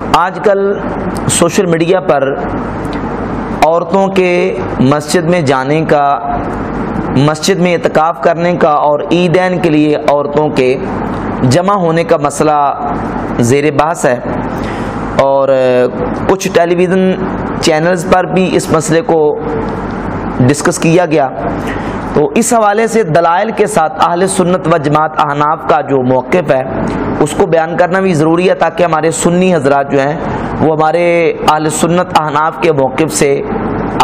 आजकल social media पर औरतों के मस्जिद में जाने का, मस्जिद में इतकाफ़ करने का और ईदैन के लिए औरतों के जमा होने का मसला ज़ेर बहस है। और कुछ टेलीविज़न चैनल्स पर भी इस मसले को डिस्कस किया गया। तो इस हवाले से दलाइल के साथ अहल सुन्नत व जमात अहनाब का जो मौक़ है, उसको बयान करना भी ज़रूरी है ताकि हमारे सुन्नी हजरात जो हैं, वो हमारे अहल सुन्नत अहनाब के मौक़ से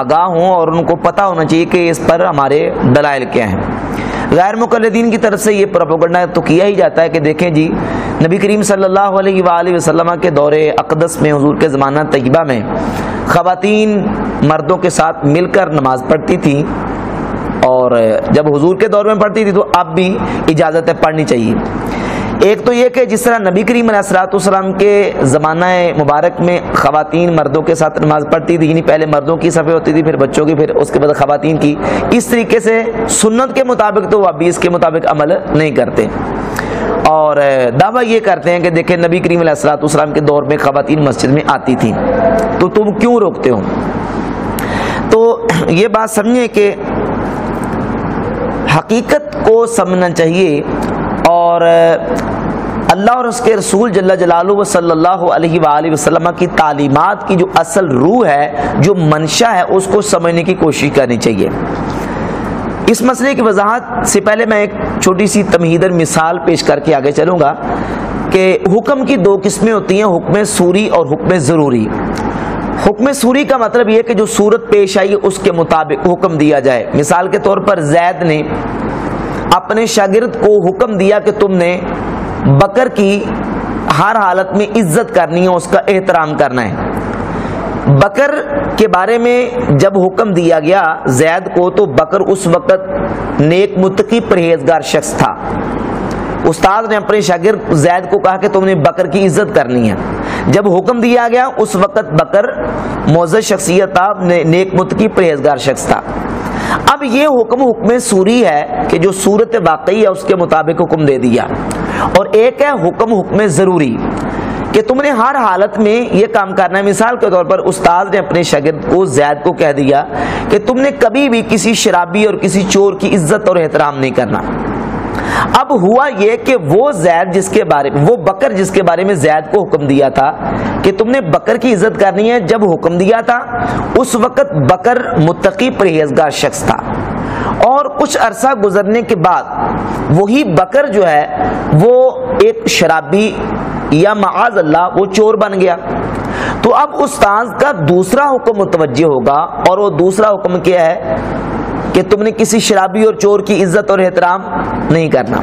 आगाह हों और उनको पता होना चाहिए कि इस पर हमारे दलाइल क्या हैं। गैर मुकलदीन की तरफ़ से ये प्रोपोगंडा तो किया ही जाता है कि देखें जी, नबी करीम सल्लल्लाहु अलैहि वसल्लम के दौरे अकदस में, हजूर के ज़माना तयबा में, ख़वातीन मर्दों के साथ मिलकर नमाज़ पढ़ती थी। और जब हुजूर के दौर में पढ़ती थी तो अब भी इजाज़त पढ़नी चाहिए। एक तो ये कि जिस तरह नबी करीम सलाम के ज़माना मुबारक में ख़वातीन मर्दों के साथ नमाज़ पढ़ती थी, यानी पहले मर्दों की सफ़े होती थी, फिर बच्चों की, फिर उसके बाद ख़वातीन की। इस तरीके से सुन्नत के मुताबिक तो वह भी इसके मुताबिक अमल नहीं करते। और दावा ये करते हैं कि देखें, नबी करीम सलाम के दौर में ख़वातीन मस्जिद में आती थी। तो तुम क्यों रोकते हो? तो ये बात समझे कि हकीकत को समझना चाहिए और अल्लाह और उसके रसूल जल्ला जलालु सल्लल्लाहु अलैहि वसल्लम की तालीमात की जो असल रूह है, जो मंशा है, उसको समझने की कोशिश करनी चाहिए। इस मसले की वजाहत से पहले मैं एक छोटी सी तमहीदर मिसाल पेश करके आगे चलूँगा कि हुक्म की दो किस्में होती हैं, हुक्म सूरी और हुक्म ज़रूरी। हुक्म सूरी का मतलब यह कि जो सूरत पेश आई, उसके मुताबिक हुक्म दिया जाए। मिसाल के तौर पर जैद ने अपने शागिर्द को हुक्म दिया कि तुमने बकर की हर हालत में इज़्ज़त करनी है, उसका एहतराम करना है। बकर के बारे में जब हुक्म दिया गया जैद को तो बकर उस वक्त नेक मुतकी परहेजगार शख्स था। उस्ताद ने अपने शागिर्द जैद को कहा कि तुमने बकर की इज़्ज़त करनी है। जब हुक्म दिया गया उस वक्त बकर मोज शख्सियत था ने, नेक मुतकी परहेजगार शख्स था। अब ये हुक्म हुक्म सूरी है कि जो सूरत वाकई है उसके मुताबिक हुक्म दे दिया। और एक है हुक्म हुक्म ज़रूरी कि तुमने हर हालत में ये काम करना है। मिसाल के तौर पर उस्ताद ने अपने शागिर्द को जैद को कह दिया कि तुमने कभी भी किसी शराबी और किसी चोर की इज़्ज़त और एहतराम नहीं करना। अब हुआ यह कि वो जैद जिसके बारे में, वो बकर जिसके बारे में जैद को हुक्म दिया था कि तुमने बकर की इज़्ज़त करनी है। जब हुक्म दिया था, उस वक्त बकर मुत्तकी परहेजगार शख्स था। और कुछ अरसा गुजरने के बाद वही बकर जो है, वो एक शराबी या माज अल्लाह, वो चोर बन गया। तो अब उस्ताद का दूसरा हुक्म मुतवजह होगा और वो दूसरा हुक्म क्या है? कि तुमने किसी शराबी और चोर की इज़्ज़त और एहतराम नहीं करना।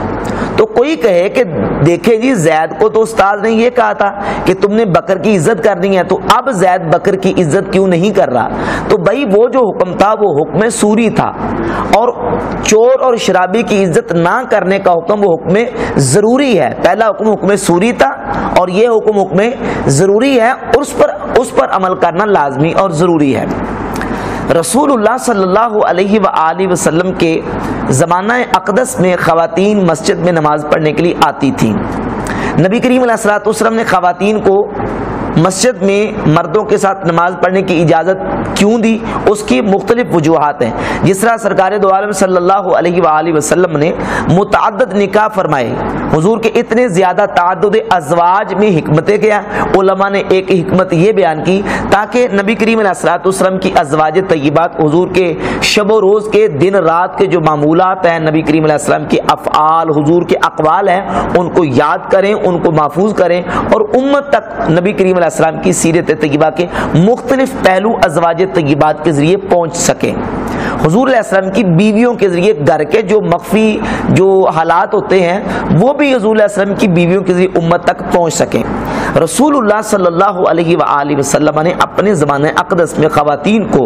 तो कोई कहे कि, देखे जी, जैद को तो उस्ताद ने ये कहा था कि तुमने बकर की इज़्ज़त करनी है तो अब जैद बकर की इज़्ज़त क्यों नहीं कर रहा? तो भाई, वो जो हुक्म था, वो हुक्म सूरी था। और चोर और शराबी की इज़्ज़त ना करने का हुक्म, वो हुक्म ज़रूरी है। पहला हुक्म हुक्म सूरी था और ये हुक्म हुक्म ज़रूरी है। उस पर उस पर अमल करना लाजमी और ज़रूरी है। रसूलुल्लाह सल्लल्लाहु अलैहि वसल्लम के ज़माना अकदस में ख़वातीन मस्जिद में नमाज़ पढ़ने के लिए आती थी। नबी करीम सलाम ने ख़वातीन को मस्जिद में मर्दों के साथ नमाज़ पढ़ने की इजाज़त क्यों दी? उसकी मुख्तलिफ़ वजूहत हैं। जिस तरह सरकार दो आलम सल्लल्लाहु अलैहि वसल्लम ने मुतद निकाह फरमाए, हुजूर के इतने ज़्यादा तद अजवाज में हमतें क्या, उलमा ने एक हमत ये बयान की, ताकि नबी करीम सलाम की अजवाज तयबात हजूर के शब रोज़ के दिन रात के जो मामूलत हैं, नबी करीम सलाम के अफ़ाल हजूर के अकवाल हैं, उनको याद करें, उनको महफूज करें और उम्मत तक नबी करीम सलाम की सीरत तयबा के मुख्तलिफ़ पहलू अजवाज तयबात के ज़रिए पहुँच सकें। हजूर असलम की बीवियों के ज़रिए घर के जो मख्फी, जो हालात होते हैं, वो भी हजूर असलम की बीवियों के ज़रिए उम्मत तक पहुँच सकें। रसूल सल्लल्लाहु अलैहि वसल्लम ने अपने ज़माने अकदस में ख़वातीन को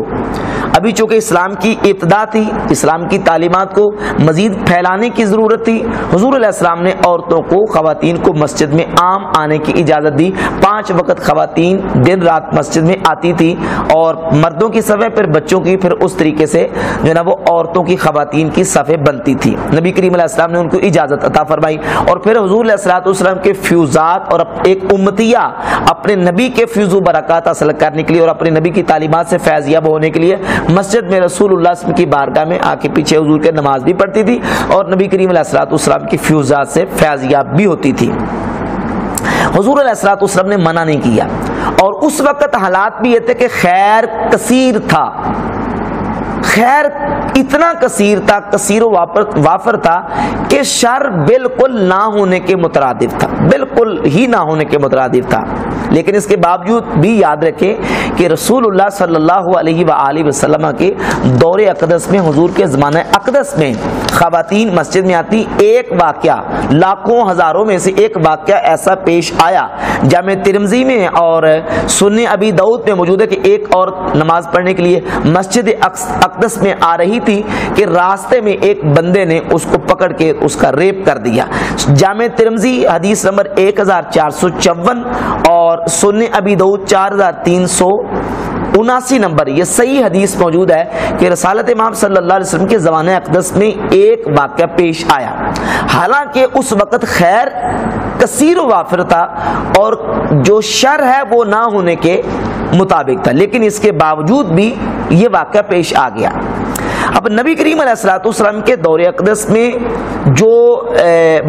अभी चूँकि इस्लाम की इब्तदा थी, इस्लाम की तालीमत को मजीद फैलाने की ज़रूरत थी, हजूर इस्लाम ने औरतों को खातन को मस्जिद में आम आने की इजाज़त दी। पाँच वक्त खातन दिन रात मस्जिद में आती थी और मर्दों की सफ़े, फिर बच्चों की, फिर उस तरीके से जो ना वो औरतों की खातन की सफ़े बनती थी। नबी करीम ने उनको इजाज़त अता फरमाई और फिर हजूर के फ्यूज़ात और एक उम्मतिया अपने नबी के फ्यूज़ बरक़ात हासिल करने के लिए और अपने नबी की तालीमत से फैज़ियाब होने के लिए मस्जिद में रसूल की बारगाह में आके पीछे हजूर के नमाज़ भी पढ़ती थी और नबी करीम की फ्यूज़ात से फैज़ियाब भी होती थी। हजूर ने मना नहीं किया। और उस वक्त हालात भी ये थे कि खैर कसीर था। खैर, इतना कसीर था, कसीर वापर, वाफर था कि शर बिल्कुल ना होने के मुतरदिफ था। बिल्कुल ही ना होने के मुतरदिफ था। लेकिन इसके बावजूद भी याद रखें कि रसूलुल्लाह सल्लल्लाहु अलैहि वसल्लम के दौरे अकदस में, हुजूर के ज़माने अकदस में खातन मस्जिद में आती एक वाक्य, लाखों हज़ारों में से एक वाक्य ऐसा पेश आया, जाम तिरमजी में और सुन्नी अभी दाऊद में मौजूद है कि एक और नमाज़ पढ़ने के लिए मस्जिद अकदस में आ रही थी कि रास्ते में एक बंदे ने उसको पकड़ के उसका रेप कर दिया। जाम तिरमजी, हदीस नंबर एक हज़ार चार सौ चौवन और सुन अभी दाऊद चार हज़ार तीन सौ उनासी नंबर। ये सही हदीस मौजूद है कि रसालत इमाम सल्लल्लाहु अलैहि वसल्लम के ज़माने अकदस में एक वाक्य पेश आया। हालाँकि उस वक़्त खैर कसीर वाफिर था और जो शर है वो ना होने के मुताबिक था। लेकिन इसके बावजूद भी ये वाक्य पेश आ गया। अब नबी करीम सलाम के दौरे अकदस में जो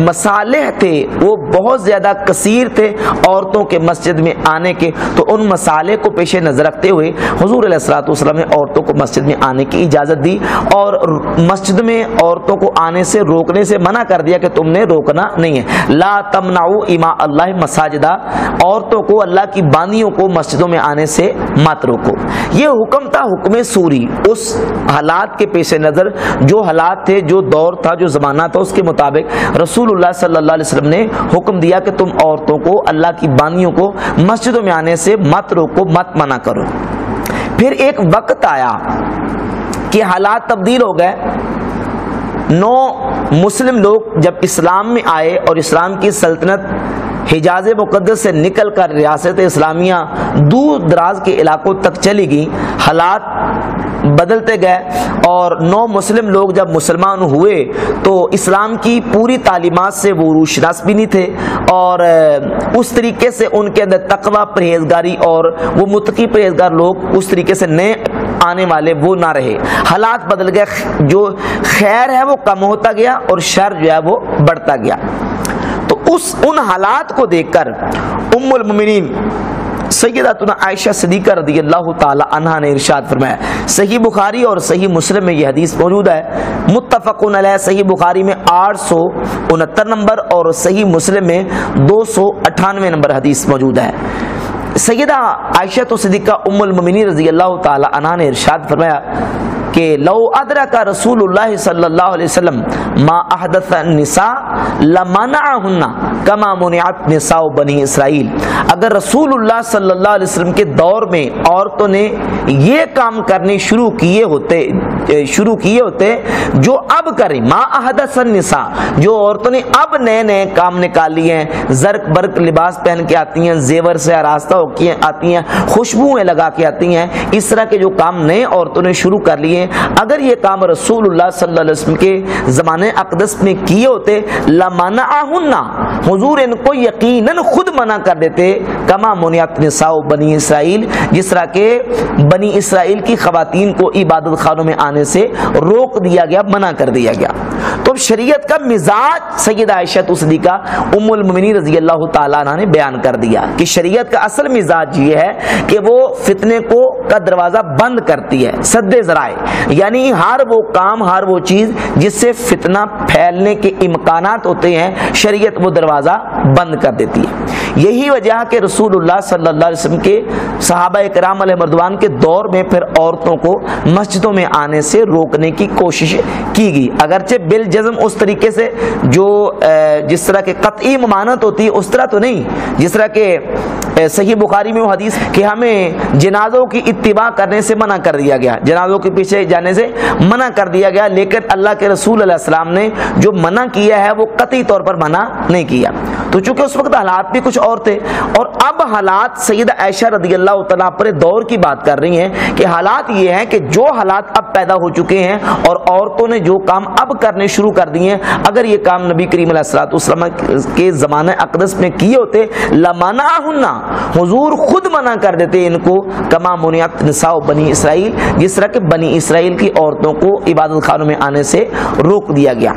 मसाले थे, वो बहुत ज़्यादा कसीर थे औरतों के मस्जिद में आने के। तो उन मसाले को पेश नज़र रखते हुए हजूर सलाम ने औरतों को मस्जिद में आने की इजाज़त दी और मस्जिद में औरतों को आने से रोकने से मना कर दिया कि तुमने रोकना नहीं है। ला तमनाऊ इमा अल्लाह मसाजिदा, औरतों को, अल्लाह की बानियों को मस्जिदों में आने से मत रोको। ये हुक्म था हुक्म सूरी, उस हालात के पेश नज़र, जो हालात थे, जो दौर था, जो ज़माना था, उसके मुताबिक रसूलुल्लाह सल्लल्लाहु अलैहि वसल्लम ने हुक्म दिया कि तुम औरतों को, अल्लाह की बानियों को मस्जिदों में आने से मत रोको, मत मना करो। फिर एक वक्त आया कि हालात तब्दील हो गए। नौ मुस्लिम लोग जब इस्लाम में आए और इस्लाम की सल्तनत हिजाज मुकदस से निकल कर रियासत इस्लामिया दूर दराज के इलाकों तक चली गई। हालात बदलते गए और नौ मुस्लिम लोग जब मुसलमान हुए तो इस्लाम की पूरी तालीमत से वो रूशनास भी नहीं थे और उस तरीके से उनके अंदर तकवा परहेजगारी और वो मुतकी परहेजगार लोग उस तरीके से नए आने वाले वो ना रहे। हालात बदल गए, जो खैर है वो कम होता गया और शर जो है वो बढ़ता गया। उस उन हालात को देखकर उम्मुल मुमिनीन सैदातुना आयशा सदीका रदी अल्लाह तहा ने इरशाद फरमाया, सही बुखारी और सही मुस्लिम में यह हदीस मौजूद है। मुतफ़न सही बुखारी में आठ सौ उनहत्तर नंबर और सही मुस्लिम में दो सौ अठानवे नंबर हदीस मौजूद है। सैदा आयशा तो सदीका उम्मुल मुमिनी रज़ी अल्लाह तहा ने इरशाद फरमाया कि लो अदरा का रसूल वसल्लम मा अहदत निसा लमनाहुन्ना कमा मुनियात बनी इसराइल। अगर अलैहि वसल्लम के दौर में औरतों ने ये काम करने शुरू किए होते शुरू किए होते, जो अब करें, मा अहदत जो औरतों ने अब नए नए काम निकाल लिए हैं, जर्क बर्क लिबास पहन के आती हैं, जेवर से आरास्ता होकर आती हैं, खुशबुएँ लगा के आती हैं, इस तरह के जो काम नए औरतों ने शुरू कर लिए हैं अगर ये काम रसूलुल्लाह सल्लल्लाहु के ज़माने अकदस में किए होते लमाना हुजूर इनको यकीनन खुद मना कर देते, कमा मुनियात निसाओ बनी इसराइल, जिस तरह के बनी इसराइल की खातन को इबादत खानों में आने से रोक दिया गया, मना कर दिया गया। तो शरीयत का मिजाज सैद आयशा सदीका उमुलमिनी रज़ी अल्लाह ने बयान कर दिया कि शरीयत का असल मिजाज ये है कि वो फितने को का दरवाज़ा बंद करती है, सद्दे जराए। यानी हर वो काम, हर वो चीज़ जिससे फितना फैलने के इम्कान होते हैं, शरीयत वो दरवाज़ा बंद कर देती है। यही वजह के रसूलुल्लाह सल्लल्लाहु अलैहि वसल्लम के सहाबा कराम मरदवान के दौर में फिर औरतों को मस्जिदों में आने से रोकने की कोशिश की गई। अगरचे बिल जज्म उस तरीके से जो जिस तरह के कतई ममानत होती है, उस तरह तो नहीं। जिस तरह के सही बुखारी में वो हदीस कि हमें जनाजों की इतबा करने से मना कर दिया गया। जनाजों के पीछे जाने से मना कर दिया गया, लेकिन अल्लाह के रसूल ने जो मना किया है, वो कतई तौर पर मना नहीं किया। तो चूँकि उस वक्त हालात भी कुछ और थे, और अब हालात सैद ऐशा रदी अल्लाह पर दौर की बात कर रही हैं कि हालात ये हैं कि जो हालात अब पैदा हो चुके हैं और औरतों ने जो काम अब करने शुरू कर दिए हैं, अगर ये काम नबी करीम के ज़माने अकदस में किए होते लमाना हुन्ना हुजूर खुद मना कर देते इनको, कमा मुनियात बनी इसराइल, जिस तरह के बनी इसराइल की औरतों को इबादत खानों में आने से रोक दिया गया।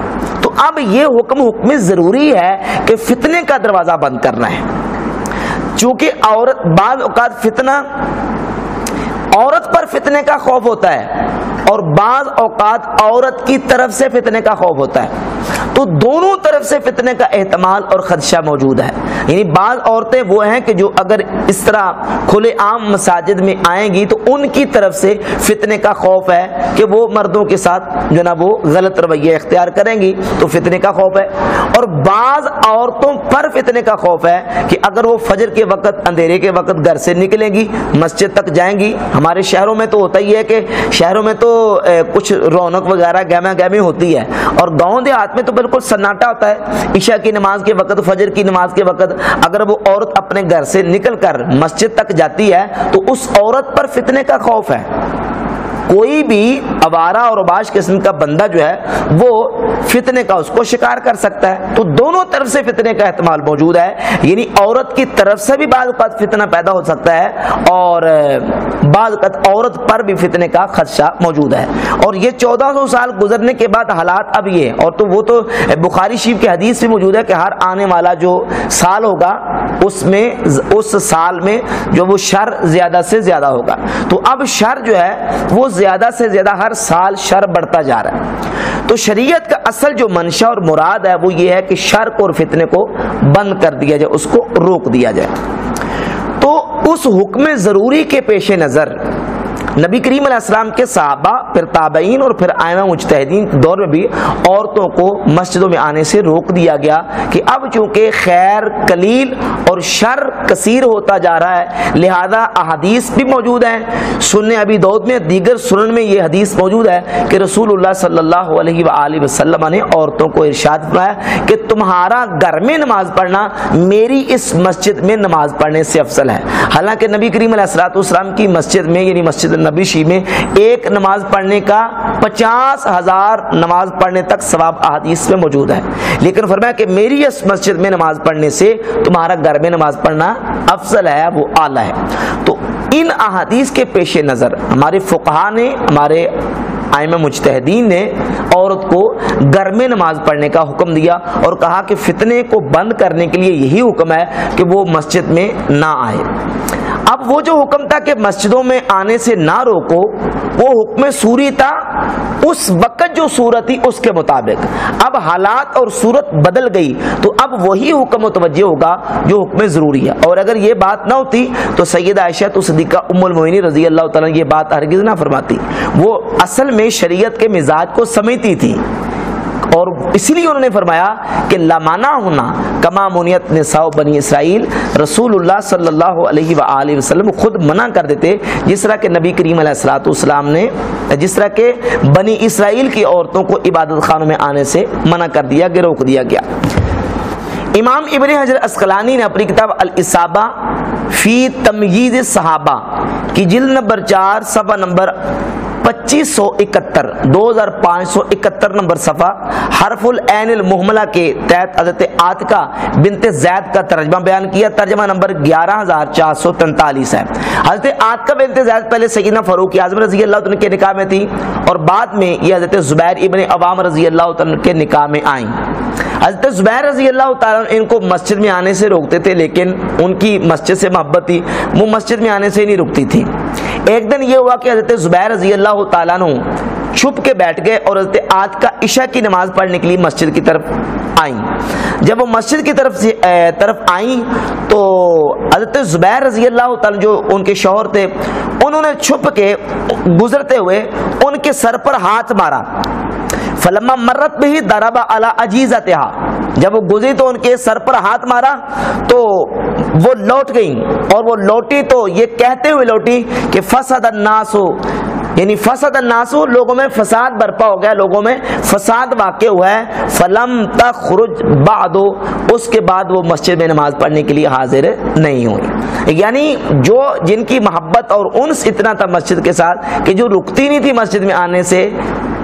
अब ये हुक्म हुक्म ज़रूरी है कि फितने का दरवाज़ा बंद करना है। चूँकि औरत बाद औकात फितना, औरत पर फितने का खौफ होता है और बाज औकात औरत की तरफ़ से फितने का खौफ होता है। तो दोनों तरफ़ से फितने का एहतमाल और खदशा मौजूद है। यानी बाज औरतें वो हैं कि जो अगर इस तरह खुले आम मसाजिद में आएँगी तो उनकी तरफ़ से फितने का खौफ है कि वो मर्दों के साथ जो ना वो गलत रवैया इख्तियार करेंगी तो फितने का खौफ है। और बाज औरतों पर फितने का खौफ है कि अगर वो फजर के वक्त, अंधेरे के वक्त घर से निकलेंगी, मस्जिद तक जाएँगी। हमारे शहरों में तो होता ही है कि शहरों में तो कुछ रौनक वगैरह गहमा गहमी होती है। और गाँव देहात में तो बिल्कुल सन्नाटा होता है ईशा की नमाज़ के वक्त, फजर की नमाज़ के वक्त, अगर वो औरत अपने घर से निकल कर मस्जिद तक जाती है तो उस औरत पर फितने का खौफ है। कोई भी अवारा और अबाश किस्म का बंदा जो है, वो फितने का उसको शिकार कर सकता है। तो दोनों तरफ़ से फितने का एहतमाल मौजूद है। यानी औरत की तरफ़ से भी बाद फितना पैदा हो सकता है और बाद औरत पर भी फितने का खदशा मौजूद है। और ये चौदह सौ साल गुजरने के बाद हालात अब ये और तो वो तो बुखारी शीफ की हदीस भी मौजूद है कि हर आने वाला जो साल होगा, उसमें, उस साल में जो वो शर ज़्यादा से ज़्यादा होगा। तो अब शर जो है, वो ज़्यादा से ज़्यादा हर साल शर बढ़ता जा रहा है। तो शरीयत का असल जो मंशा और मुराद है, वो ये है कि शर्क और फितने को बंद कर दिया जाए, उसको रोक दिया जाए। तो उस हुक्म ज़रूरी के पेश नज़र नबी करीम अलैहिस्सलाम के साहबा, फिर ताबईन और फिर आयमा मुजतहदीन दौर में भी औरतों को मस्जिदों में आने से रोक दिया गया कि अब चूँकि खैर, कलील और शर कसीर होता जा रहा है, लिहाजा अहदीस भी मौजूद है। सुनने अभी दौद में, दीगर सुनन में ये हदीस मौजूद है कि सल्लल्लाहु अलैहि ने औरतों को इरशाद फरमाया कि तुम्हारा घर में नमाज़ पढ़ना मेरी इस मस्जिद में नमाज़ पढ़ने से अफसल है। हालाँकि नबी करीम की मस्जिद में, यानी मस्जिद नबीशी में एक नमाज़ पढ़ने का पचास हज़ार नमाज़ पढ़ने तक सवाब अहादीस में मौजूद है। लेकिन फरमाया कि मेरी इस मस्जिद में नमाज़ पढ़ने से तुम्हारा घर में नमाज़ पढ़ना अफसल है, वो आला है। तो इन अहादीस के पेश नज़र हमारे फुकहा ने, हमारे आयम मुजतहदीन ने औरत को घर में नमाज़ पढ़ने का हुक्म दिया और कहा कि फितने को बंद करने के लिए यही हुक्म है कि वो मस्जिद में ना आए। अब वो जो हुक्म था कि मस्जिदों में आने से ना रोको, वो हुक्म सूरी था, उस वक्त जो सूरत थी उसके मुताबिक। अब हालात और सूरत बदल गई तो अब वही हुक्म मुतवजह होगा जो हुक्म ज़रूरी है। और अगर ये बात ना होती तो सैयद आयशा तो सदीक़ा उम्मुल रज़ी अल्लाह ये बात हरगिज ना फरमाती। वो असल में शरीयत के मिजाज को समझती थी। और इसलिए उन्होंने फरमाया कि लमाना होना, कमा मुनियत निसाओ बनी इसराइल, रसूलुल्लाह सल्लल्लाहु वसल्लम खुद मना कर देते, जिस तरह के नबी करीम सलाम ने, जिस तरह के बनी इसराइल की औरतों को इबादत खानों में आने से मना कर दिया गया रोक दिया गया। इमाम इबन हजर असकलानी ने अपनी किताब अल इसाबा फ़ी तमयीज़ सहाबा की जिल नंबर चार, सफ़ा नंबर पच्चीस सौ इकहत्तर, दो हज़ार पाँच सौ इकहत्तर नंबर सफ़ा, हरफुल एन मुहमला के तहत आतका बिनते जैद का तर्जमा बयान किया। तर्जमा नंबर ग्यारह चार सौ है। हज़रत आतका बिनते जैद पहले फ़रूक आज़म रज़ी अल्लाह के निकाह में थी और बाद में ये हज़रत ज़ुबैर इबन अवाम रज़ी अल्लाह के निकाह में आई। हज़रत ज़ुबैर रज़ी अल्लाह इनको मस्जिद में आने से रोकते थे, लेकिन उनकी मस्जिद से मोहब्बत थी। वो मस्जिद में आने से नहीं रुकती थी। एक दिन ये हुआ कि हज़रत ज़ुबैर रज़ी अल्लाह तु छुप के बैठ गए और हज़रत आज का इशा की नमाज़ पढ़ने के लिए मस्जिद की तरफ़ आई। जब वो मस्जिद की तरफ़ से तरफ़ आई तो हज़रत ज़ुबैर रज़ी अल्लाह जो उनके शोहर थे, उन्होंने छुप के गुजरते हुए उनके सर पर हाथ मारा। फलमा मर्रत ही दरबा अला अजीजत जब वो गुजरी तो उनके सर पर हाथ मारा तो वो लौट गई। और वो लौटी तो ये कहते हुए लौटी कि फसद नासो यानी फसद नासू, लोगों में फसाद बर्पा हो गया, लोगों में फसाद वाक़ हुआ है, फलम तखरुज बादो, उसके बाद वो मस्जिद में नमाज़ पढ़ने के लिए हाजिर नहीं हुई। यानी जो जिनकी मोहब्बत और उनस इतना था मस्जिद के साथ कि जो रुकती नहीं थी मस्जिद में आने से,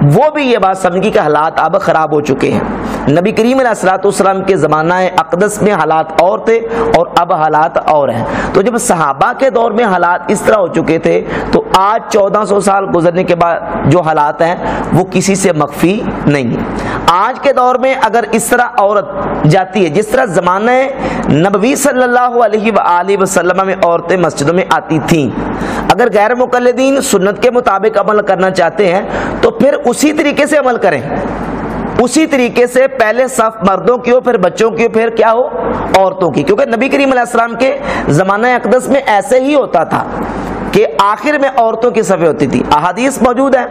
वो भी ये बात समझी कि हालात अब ख़राब हो चुके हैं। नबी करीम सलाम के ज़माना अकदस में हालात और थे और अब हालात और हैं। तो जब सहाबा के दौर में हालात इस तरह हो चुके थे तो आज 1400 साल गुजरने के बाद जो हालात हैं, वो किसी से मख्फी नहीं। है आज के दौर में अगर इस तरह औरत जाती है, जिस तरह ज़माने नबी सल्लल्लाहु अलैहि वसल्लम में औरतें मस्जिदों में आती थीं। अगर गैर मुकलदीन सुन्नत के मुताबिक अमल करना चाहते हैं तो फिर उसी तरीके से अमल करें। उसी तरीके से पहले सफ मर्दों की हो, फिर बच्चों की हो, फिर क्या हो? औरतों की। क्योंकि नबी करीम के जमाना अकदस में ऐसे ही होता था। कि आखिर में औरतों की सफ़े होती थी। अहादीस मौजूद है।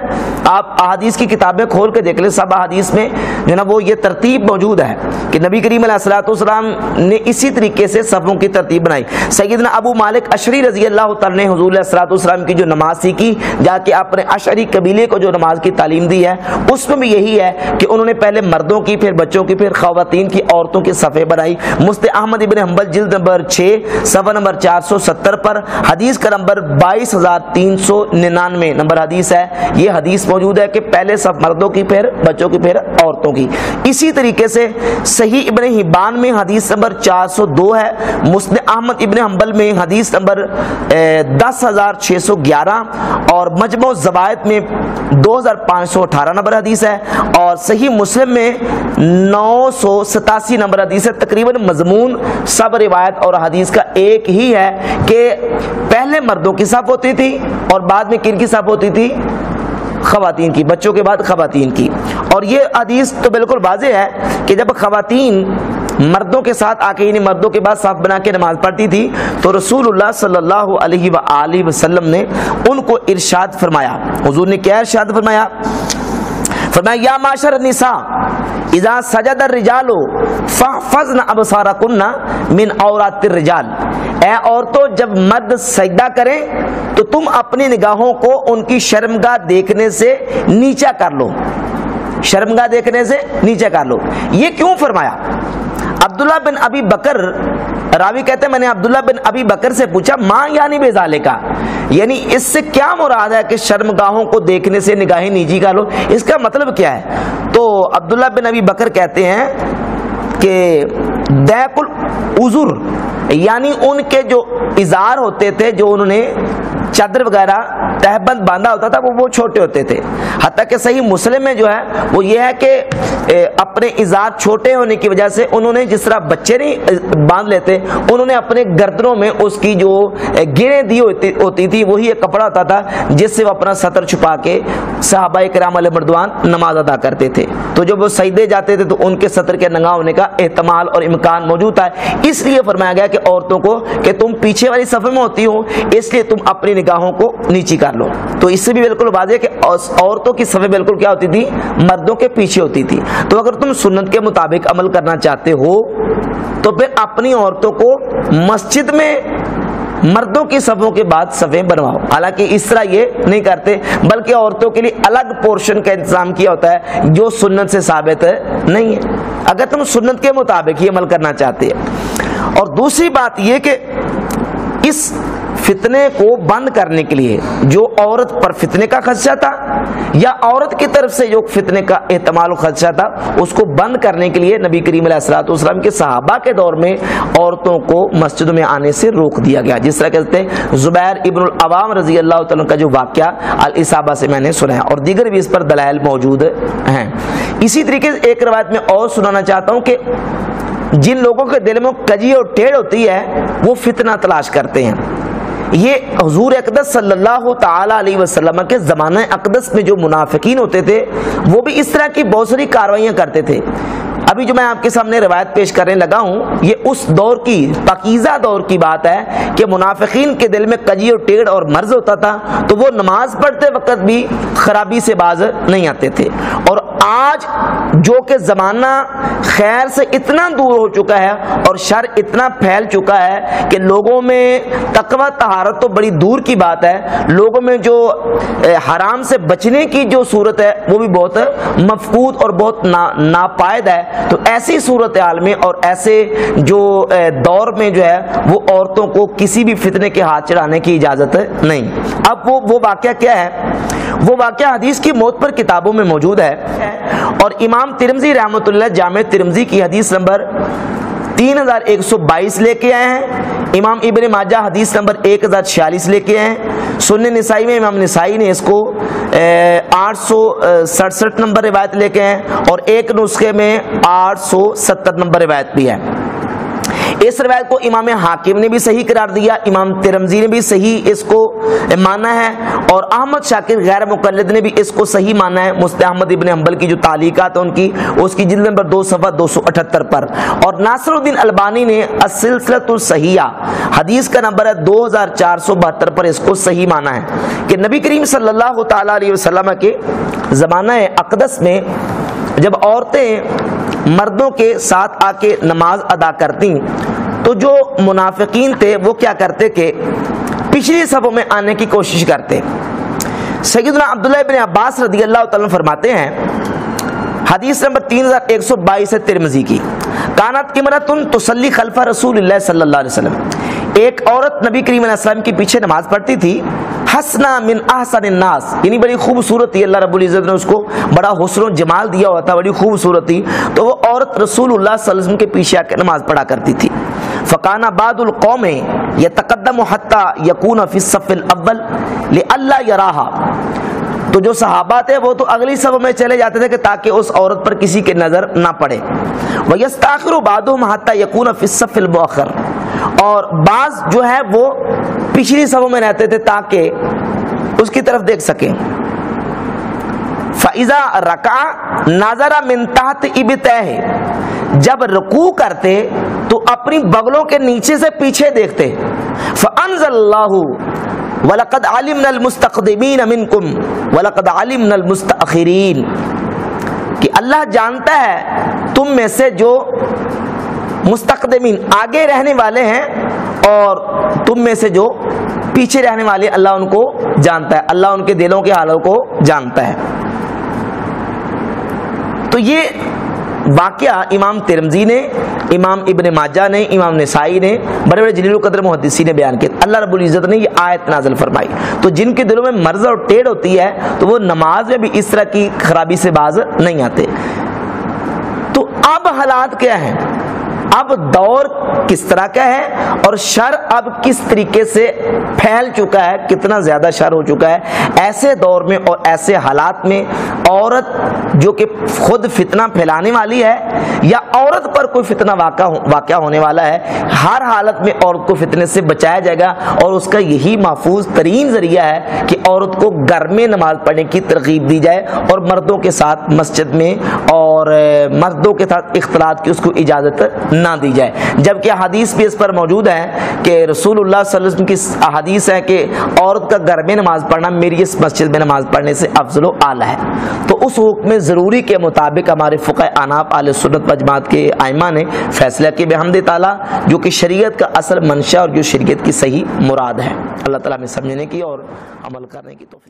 आप अहादीस की किताबें खोल के देख ले सब अहादीस में। जो ना, वो ये तरतीब मौजूद है कि नबी करीम सलाम ने इसी तरीके से सफ़ों की तरतीब बनाई। सैदना अबू मालिक अशरी रज़ी अल्लाह ने हजूल सलाम की जो नमाज़ सीखी जाके अपने अशरी कबीले को जो नमाज़ की तालीम दी है, उसमें भी यही है कि उन्होंने पहले मर्दों की, फिर बच्चों की, फिर खातन की, औरतों की सफ़े बनाई। मुस्त अहमद इबन हम्बल जिल्द नंबर छः सफ़ा नंबर चार सौ सत्तर पर, हदीस का नंबर बाईस हज़ार तीन सौ निन्यानवे नंबर हदीस है। ये हदीस मौजूद है कि पहले सब मर्दों की, फिर बच्चों की, फिर औरतों की। इसी तरीके से सही इबन हिबान में हदीस नंबर 402 है। मुस्द अहमद इबन हम्बल में हदीस नंबर दस हज़ार छः सौ ग्यारह और मजमो जवायद में दो हज़ार पाँच सौ अठारह नंबर हदीस है। और सही मुस्लिम में नौ सौ सतासी नंबर हदीस है। तकरीबन मजमून सब रिवायत और हदीस का एक ही है कि पहले मर्दों की साफ़ होती थी और बाद में किन की साफ़ होती थी? खवातीन की। बच्चों के बाद खवातीन की। और ये हदीस तो बिल्कुल वाजे है कि जब खवातीन मर्दों के साथ आके, यानी मर्दों के बाद साफ़ बना के नमाज़ पढ़ती थी तो रसूलुल्लाह सल्लल्लाहु अलैहि वसल्लम ने उनको इरशाद फरमाया। हुजूर ने क्या इरशाद फरमाया? फरमाया, या माशर निसा इजा सजद रिजालो फजन अब सारा कुन्ना मिन और रिजाल। ए औरतों, जब मर्द सजदा करें तो तुम अपनी निगाहों को उनकी शर्मगा देखने से नीचा कर लो। शर्मगा देखने से नीचे कर लो। ये क्यों फरमाया? अब्दुल्ला बिन अबी बकर, रावी कहते हैं, मैंने अब्दुल्ला बिन अबी बकर से पूछा, माँ यानी बेजाले का? यानी इससे क्या मुराद है कि शर्मगाहों को देखने से निगाहें निजी का लो? इसका मतलब क्या है? तो अब्दुल्ला बिन अबी बकर कहते हैं कि दैकुल उजुर, यानी उनके जो इजार होते थे, जो उन्होंने चादर वगैरह तहबंद बांधा होता था वो वो छोटे होते थे। हती कि सही मुस्लिम में जो है वो ये है कि अपने इजाद छोटे होने की वजह से उन्होंने जिस तरह बच्चे नहीं बाँध लेते उन्होंने अपने गर्दनों में उसकी जो गिरे दी होती, होती थी वही एक कपड़ा होता था जिससे वो अपना सतर छुपा के साहबा कराम मर्दवान नमाज़ अदा करते थे। तो जब वो सईदे जाते थे तो उनके सतर के नंगा होने का एहतमाल और इम्कान मौजूद था। इसलिए फरमाया गया कि औरतों को कि तुम पीछे वाली सफ़र में होती हो, इसलिए तुम अपनी निगाहों को नीची कर लो। तो इससे भी बिल्कुल वाजे कि औरतों की सफ़े बिल्कुल क्या होती थी? मर्दों के पीछे होती थी। तो अगर तुम सुन्नत के मुताबिक अमल करना चाहते हो तो फिर अपनी औरतों को मस्जिद में मर्दों की सफ़ों के बाद सफ़े बनवाओ। हालाँकि इस तरह ये नहीं करते, बल्कि औरतों के लिए अलग पोर्शन का इंतज़ाम किया होता है, जो सुन्नत से साबित नहीं है। अगर तुम सुन्नत के मुताबिक ही अमल करना चाहते हैं। और दूसरी बात यह कि इस फितने को बंद करने के लिए जो औरत पर फितने का खदशा था, या औरत की तरफ़ से जो फितने का एहतमाल खदशा था, उसको बंद करने के लिए नबी करीम सलाम के सहाबा के दौर में औरतों को मस्जिद में आने से रोक दिया गया। जिस तरह कहते हैं, जुबैर इबन अवाम रज़ी अल्लाह का जो वाक्य अल इसाबा से मैंने सुना है, और दीगर भी इस पर दलाल मौजूद हैं। इसी तरीके से एक रवायत में और सुनाना चाहता हूँ कि जिन लोगों के दिल में कजी और टेढ़ होती है, वो फितना तलाश करते हैं। ये हजूर अकदस वसल्लम के ज़माना अकदस में जो मुनाफिक होते थे, वो भी इस तरह की बहुत सारी कार्रवाइयाँ करते थे। अभी जो मैं आपके सामने रिवायत पेश करने लगा हूँ, ये उस दौर की, पकीज़ा दौर की बात है कि मुनाफिकीन के दिल में कजी और टेढ़ और मर्ज होता था तो वो नमाज़ पढ़ते वक्त भी खराबी से बाज नहीं आते थे। और आज जो कि ज़माना खैर से इतना दूर हो चुका है और शर इतना फैल चुका है कि लोगों में तकवा तहारत तो बड़ी दूर की बात है, लोगों में जो हराम से बचने की जो सूरत है, वो भी बहुत मफकूद और बहुत ना, नापायद है। तो ऐसी सूरत हाल में और ऐसे जो दौर में जो है, वो औरतों को किसी भी फितने के हाथ चढ़ाने की इजाज़त नहीं। अब वो वो वाक्य क्या है? वो वाक्य हदीस की मौत पर किताबों में मौजूद है। और इमाम तिरमजी रहमत जाम तिरमजी की हदीस नंबर 3122 लेके आए हैं। इमाम इबन माजा हदीस नंबर एक हज़ार छियालीस लेके आए हैं। सुन्य निसाई में इमाम निसाई ने इसको आठ सौ सड़सठ नंबर रिवायत लेके आए और एक नुस्खे में आठ सौ सत्तर नंबर रिवायत भी है। इस रवायत को इमाम हाकिम ने भी सही करार दिया, इमाम तिरमजी ने भी सही इसको माना है और अहमद शाकिर गैर मुकलद ने भी इसको सही माना है। मुस्त अहमद इबन अम्बल की जो तालीकात है उनकी, उसकी जिल्द नंबर दो सफ़ा दो सौ अठहत्तर पर। और नासरुद्दीन अलबानी ने असलसलतुलसहिया हदीस का नंबर है दो हज़ार चार सौ बहत्तर पर इसको सही माना है कि नबी करीम वसल्लम के ज़माना है अकदस में जब औरतें मर्दों के साथ आके नमाज़ अदा करती तो जो मुनाफिकीन थे, वो क्या करते कि पिछली सबों में आने की कोशिश करते। सैदना अब्दुल्ला बिन अब्बास रदी अल्लाह फरमाते हैं, हदीस नंबर तीन हज़ार एक सौ बाईस है तिरमजी की। कानत इमरतुन तसली खलफा रसूल सल्लल्लाहु अलैहि वसल्लम। एक औरत नबी करीम के पीछे नमाज़ पढ़ती थी, हसना मिन अहसन नास। यानी बड़ी खूबसूरत थी, अल्लाह रब्बुल इज़्ज़त ने उसको बड़ा हुस्न जमाल दिया हुआ था, बड़ी खूबसूरत थी। तो वो औरत रसूलुल्लाह सल्लल्लाहु अलैहि वसल्लम के पीछे आकर नमाज़ पढ़ा करती थी। फ़काना बादुल कौम ये तकदम हत्ता यकून फ़िसफ़िल अव्वल ले अल्लाह यराहा तो जो सहाबा थे वो तो अगली सब में चले जाते थे कि ताकि उस औरत पर किसी के नज़र ना पड़े वयस्ताखिर बादो महत्ता यकून फ़िसफ़िल बखर और बाज जो है वो पिछली सबों में रहते थे ताकि उसकी तरफ़ देख सके फ़ैज़ा रका नाजरा मिनतात इबत जब रुकू करते तो अपनी बगलों के नीचे से पीछे देखते। वलकद आलिम नल मुस्तकदमीन मिनकुम वलकद आलिम नल मुस्तखरीन कि अल्लाह जानता है, तुम में से जो मुस्तकदमीन आगे रहने वाले हैं, और तुम में से जो पीछे रहने वाले, अल्लाह उनको जानता है। अल्लाह उनके दिलों के हालों को जानता है। तो ये वाक्य इमाम तिरमजी ने, इमाम इबन माजा ने, इमाम नसाई ने, बड़े बड़े जलील कदर मुहदसी ने बयान किया। अल्लाह रबुल इज़्ज़त ने ये आयत नाजल फरमाई। तो जिनके दिलों में मर्ज और टेढ़ होती है तो वो नमाज़ में भी इस तरह की खराबी से बाज नहीं आते। तो अब हालात क्या है? अब दौर किस तरह का है और शर अब किस तरीके से फैल चुका है, कितना ज़्यादा शर हो चुका है, ऐसे दौर में और ऐसे हालात में औरत जो कि खुद फितना फैलाने वाली है या औरत पर कोई फितना वाक़ा वाक़ होने वाला है, हर हालत में औरत को फितने से बचाया जाएगा और उसका यही महफूज तरीन ज़रिया है कि औरत को घर में नमाज़ पढ़ने की तरकीब दी जाए और मर्दों के साथ मस्जिद में और मर्दों के साथ इख्तलात की उसको इजाज़त ना दी जाए। जबकि हदीस भी इस पर मौजूद है कि सल्लल्लाहु वसल्लम की हदीस है कि औरत का घर में नमाज़ पढ़ना मेरी इस मस्जिद में नमाज़ पढ़ने से अफजल आला है। तो उस हुक्म ज़रूरी के मुताबिक हमारे फ़ुक़ अनाप आल सुनत मजमात के आयमा ने फैसला किया। बेहमद ताला, जो कि शरीयत का असल मंशा और जो शरीयत की सही मुराद है। अल्लाह ताला में समझने की और अमल करने की तोफ़ी